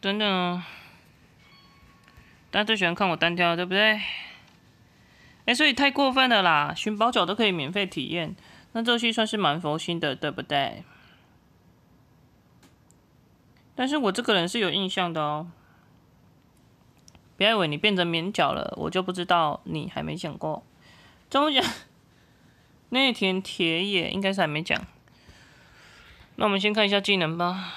等等，大家最喜欢看我单挑，对不对？哎，所以太过分了啦！寻宝角都可以免费体验，那这游戏算是蛮佛心的，对不对？但是我这个人是有印象的哦。别以为你变成免角了，我就不知道你还没讲过。中奖 那天铁也应该是还没讲。那我们先看一下技能吧。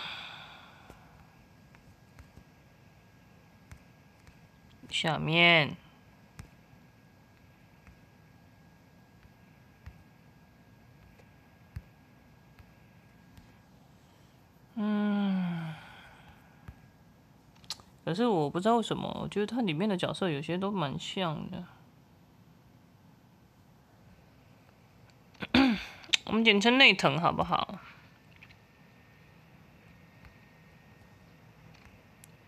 下面，嗯，可是我不知道为什么，我觉得它里面的角色有些都蛮像的。我们简称内藤好不好？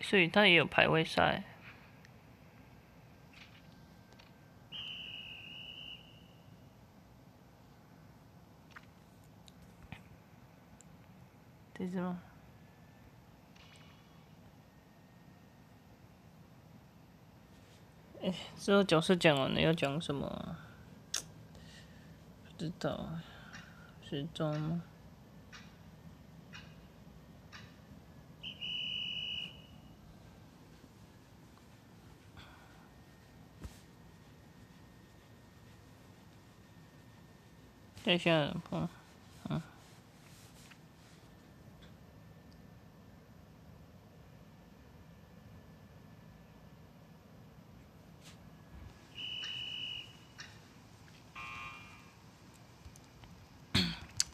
所以它也有排位赛。这只吗？哎，之后角色讲完了要讲什么？不知道，时装吗？等一下，碰。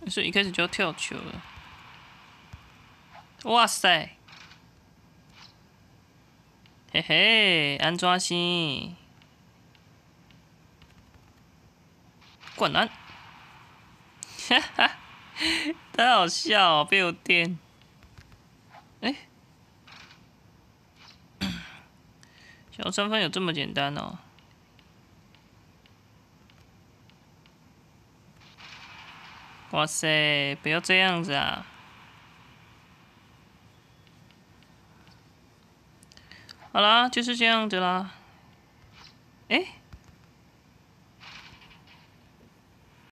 所以一开始就要跳球了。哇塞！嘿嘿，安抓心，灌篮！哈哈，太好笑，被我电。哎，小三分有这么简单哦？哇塞！不要这样子啊！好啦，就是这样子啦。哎，